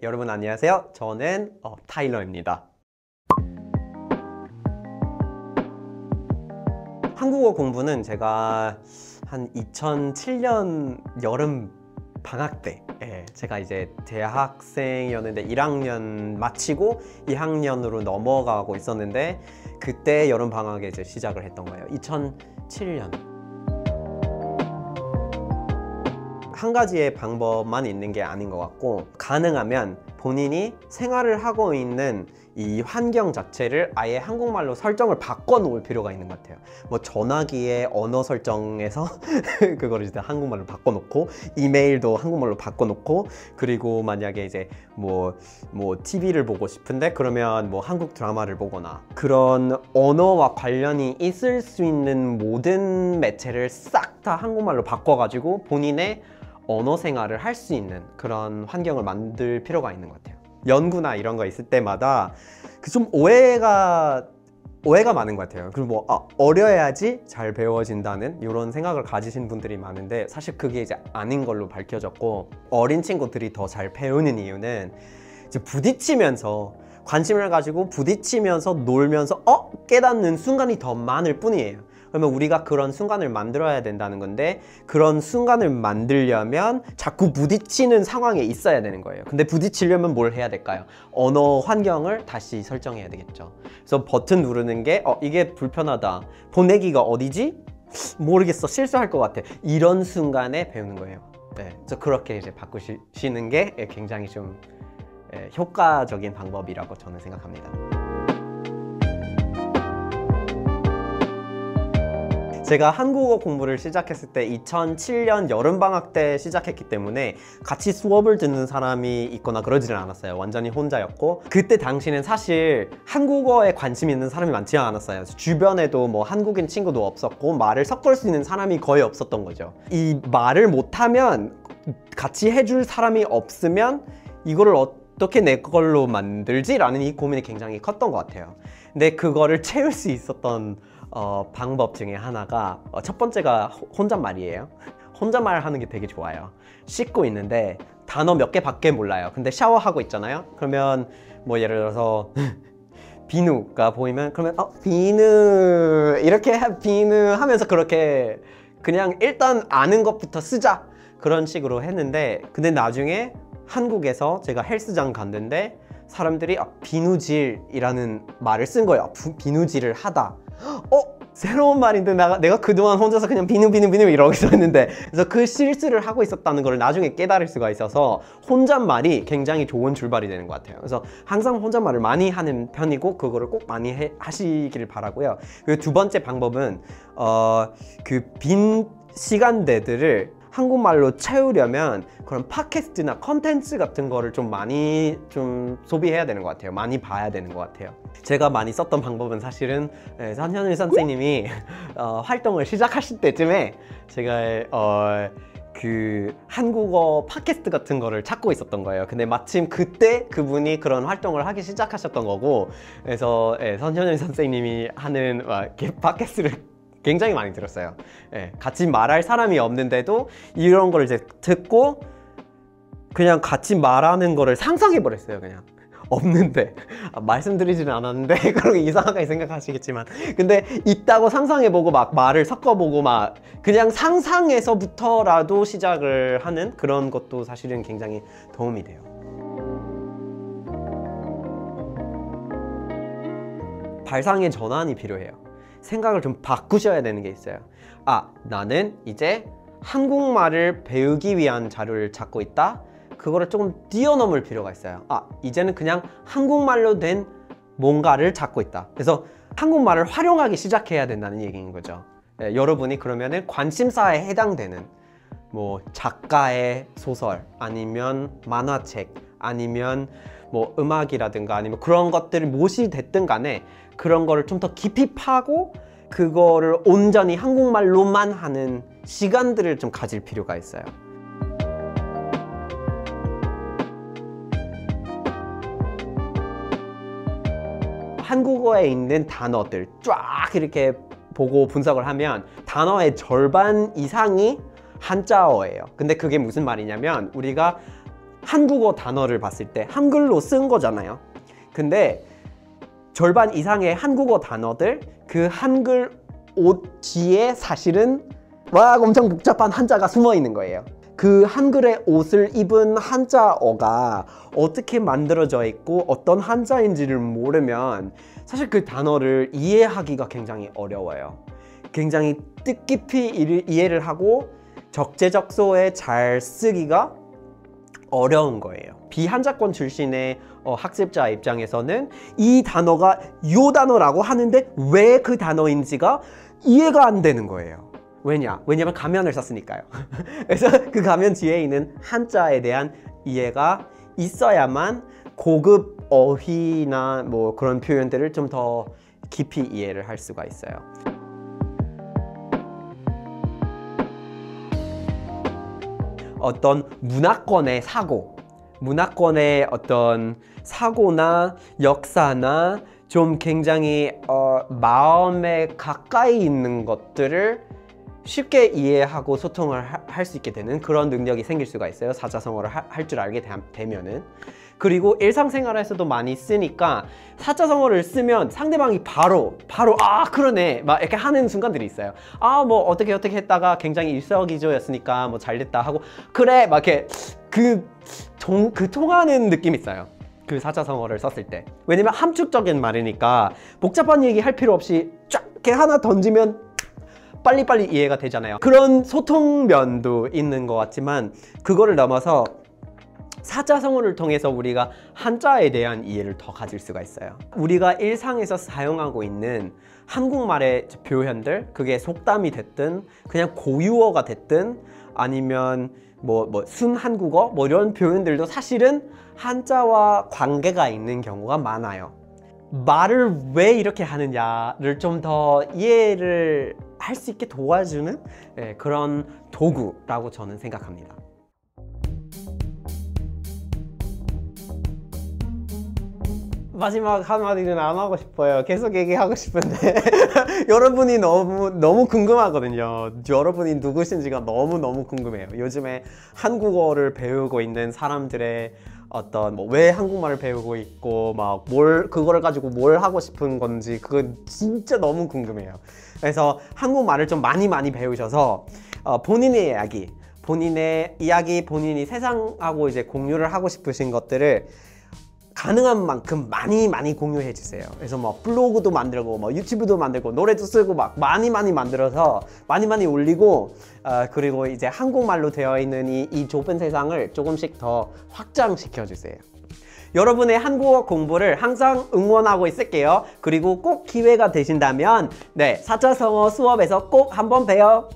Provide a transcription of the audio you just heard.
여러분 안녕하세요. 저는 어, 타일러입니다. 한국어 공부는 제가 한 2007년 여름 방학 때 예, 제가 이제 대학생이었는데 1학년 마치고 2학년으로 넘어가고 있었는데 그때 여름 방학에 이제 시작을 했던 거예요. 2007년. 한 가지의 방법만 있는 게 아닌 것 같고 가능하면 본인이 생활을 하고 있는 이 환경 자체를 아예 한국말로 설정을 바꿔 놓을 필요가 있는 것 같아요. 뭐 전화기의 언어 설정에서 그거를 이제 한국말로 바꿔 놓고 이메일도 한국말로 바꿔 놓고 그리고 만약에 이제 뭐, 뭐 TV를 보고 싶은데 그러면 뭐 한국 드라마를 보거나 그런 언어와 관련이 있을 수 있는 모든 매체를 싹 다 한국말로 바꿔 가지고 본인의 언어 생활을 할 수 있는 그런 환경을 만들 필요가 있는 것 같아요. 연구나 이런 거 있을 때마다 그 좀 오해가 오해가 많은 것 같아요. 그리고 뭐 아, 어려야지 잘 배워진다는 이런 생각을 가지신 분들이 많은데 사실 그게 이제 아닌 걸로 밝혀졌고 어린 친구들이 더 잘 배우는 이유는 이제 부딪히면서 관심을 가지고 부딪히면서 놀면서 어? 깨닫는 순간이 더 많을 뿐이에요 그러면 우리가 그런 순간을 만들어야 된다는 건데 그런 순간을 만들려면 자꾸 부딪히는 상황에 있어야 되는 거예요. 근데 부딪히려면 뭘 해야 될까요? 언어 환경을 다시 설정해야 되겠죠. 그래서 버튼 누르는 게 어, 이게 불편하다. 보내기가 어디지? 모르겠어. 실수할 것 같아. 이런 순간에 배우는 거예요. 네, 그래서 그렇게 이제 바꾸시는 게 굉장히 좀 예, 효과적인 방법이라고 저는 생각합니다 제가 한국어 공부를 시작했을 때 2007년 여름방학 때 시작했기 때문에 같이 수업을 듣는 사람이 있거나 그러지는 않았어요. 완전히 혼자였고 그때 당시는 사실 한국어에 관심 있는 사람이 많지 않았어요. 주변에도 뭐 한국인 친구도 없었고 말을 섞을 수 있는 사람이 거의 없었던 거죠. 이 말을 못하면 같이 해줄 사람이 없으면 이거를 어떻게 내 걸로 만들지? 라는 이 고민이 굉장히 컸던 것 같아요. 근데 그거를 채울 수 있었던 어, 방법 중에 하나가 어, 첫 번째가 혼잣말이에요. 혼잣말 하는 게 되게 좋아요. 씻고 있는데 단어 몇 개밖에 몰라요. 근데 샤워하고 있잖아요. 그러면 뭐 예를 들어서 비누가 보이면 그러면 어 비누! 이렇게 비누 하면서 그렇게 그냥 일단 아는 것부터 쓰자! 그런 식으로 했는데 근데 나중에 한국에서 제가 헬스장 갔는데 사람들이 아, 비누질이라는 말을 쓴 거예요. 비누질을 하다. 어? 새로운 말인데 내가, 내가 그동안 혼자서 그냥 비누 비누 비누 이러고 있었는데. 그래서 그 실수를 하고 있었다는 걸 나중에 깨달을 수가 있어서 혼잣말이 굉장히 좋은 출발이 되는 것 같아요. 그래서 항상 혼잣말을 많이 하는 편이고 그거를 꼭 많이 해, 하시기를 바라고요. 그리고 두 번째 방법은 어, 그 빈 시간대들을 한국말로 채우려면 그런 팟캐스트나 컨텐츠 같은 거를 좀 많이 좀 소비해야 되는 것 같아요. 많이 봐야 되는 것 같아요. 제가 많이 썼던 방법은 사실은 네, 선현일 선생님이 어, 활동을 시작하실 때쯤에 제가 어, 그 한국어 팟캐스트 같은 거를 찾고 있었던 거예요. 근데 마침 그때 그분이 그런 활동을 하기 시작하셨던 거고 그래서 예, 선현일 선생님이 하는 와, 팟캐스트를 굉장히 많이 들었어요. 예, 같이 말할 사람이 없는데도 이런 걸 이제 듣고 그냥 같이 말하는 거를 상상해 버렸어요 그냥. 없는데. 아, 말씀드리지는 않았는데 그렇게 이상하게 생각하시겠지만. 근데 있다고 상상해보고 막 말을 섞어보고 막 그냥 상상에서부터라도 시작을 하는 그런 것도 사실은 굉장히 도움이 돼요. 발상의 전환이 필요해요 생각을 좀 바꾸셔야 되는 게 있어요. 아 나는 이제 한국말을 배우기 위한 자료를 찾고 있다. 그거를 조금 뛰어넘을 필요가 있어요. 아 이제는 그냥 한국말로 된 뭔가를 찾고 있다. 그래서 한국말을 활용하기 시작해야 된다는 얘기인 거죠. 네, 여러분이 그러면은 관심사에 해당되는 뭐 작가의 소설 아니면 만화책 아니면 뭐 음악이라든가 아니면 그런 것들을 무엇이 됐든 간에 그런 거를 좀 더 깊이 파고 그거를 온전히 한국말로만 하는 시간들을 좀 가질 필요가 있어요. 한국어에 있는 단어들 쫙 이렇게 보고 분석을 하면 단어의 절반 이상이 한자어예요. 근데 그게 무슨 말이냐면 우리가 한국어 단어를 봤을 때 한글로 쓴 거잖아요. 근데 절반 이상의 한국어 단어들 그 한글 옷 뒤에 사실은 와 엄청 복잡한 한자가 숨어 있는 거예요. 그 한글의 옷을 입은 한자어가 어떻게 만들어져 있고 어떤 한자인지를 모르면 사실 그 단어를 이해하기가 굉장히 어려워요. 굉장히 뜻깊이 이해를 하고 적재적소에 잘 쓰기가 어려운 거예요. 비한자권 출신의 어, 학습자 입장에서는 이 단어가 요 단어라고 하는데 왜 그 단어인지가 이해가 안 되는 거예요. 왜냐? 왜냐면 가면을 썼으니까요. 그래서 그 가면 뒤에 있는 한자에 대한 이해가 있어야만 고급 어휘나 뭐 그런 표현들을 좀 더 깊이 이해를 할 수가 있어요. 어떤 문화권의 사고, 문화권의 어떤 사고나 역사나 좀 굉장히 어, 마음에 가까이 있는 것들을 쉽게 이해하고 소통을 할 수 있게 되는 그런 능력이 생길 수가 있어요. 사자성어를 할 줄 알게 되면은. 그리고 일상생활에서도 많이 쓰니까 사자성어를 쓰면 상대방이 바로 바로 아 그러네. 막 이렇게 하는 순간들이 있어요. 아 뭐 어떻게 어떻게 했다가 굉장히 일석이조였으니까 뭐 잘됐다 하고 그래. 막 이렇게 그, 종, 그 통하는 느낌이 있어요. 그 사자성어를 썼을 때. 왜냐면 함축적인 말이니까 복잡한 얘기 할 필요 없이 쫙 이렇게 하나 던지면 빨리빨리 이해가 되잖아요. 그런 소통면도 있는 것 같지만 그거를 넘어서 사자성어를 통해서 우리가 한자에 대한 이해를 더 가질 수가 있어요. 우리가 일상에서 사용하고 있는 한국말의 표현들 그게 속담이 됐든 그냥 고유어가 됐든 아니면 뭐, 뭐 순한국어? 뭐 이런 표현들도 사실은 한자와 관계가 있는 경우가 많아요. 말을 왜 이렇게 하느냐를 좀 더 이해를 할 수 있게 도와주는 예, 그런 도구라고 저는 생각합니다 마지막 한마디는 안 하고 싶어요. 계속 얘기하고 싶은데 여러분이 너무 너무 궁금하거든요. 여러분이 누구신지가 너무 너무 궁금해요. 요즘에 한국어를 배우고 있는 사람들의 어떤 뭐 왜 한국말을 배우고 있고 막 뭘 그거를 가지고 뭘 하고 싶은 건지 그건 진짜 너무 궁금해요. 그래서 한국말을 좀 많이 많이 배우셔서 어, 본인의 이야기, 본인의 이야기, 본인이 세상하고 이제 공유를 하고 싶으신 것들을 가능한 만큼 많이 많이 공유해 주세요. 그래서 뭐 블로그도 만들고 뭐 유튜브도 만들고 노래도 쓰고 막 많이 많이 만들어서 많이 많이 올리고 어, 그리고 이제 한국말로 되어 있는 이, 이 좁은 세상을 조금씩 더 확장시켜 주세요. 여러분의 한국어 공부를 항상 응원하고 있을게요. 그리고 꼭 기회가 되신다면 네 사자성어 수업에서 꼭 한번 봬요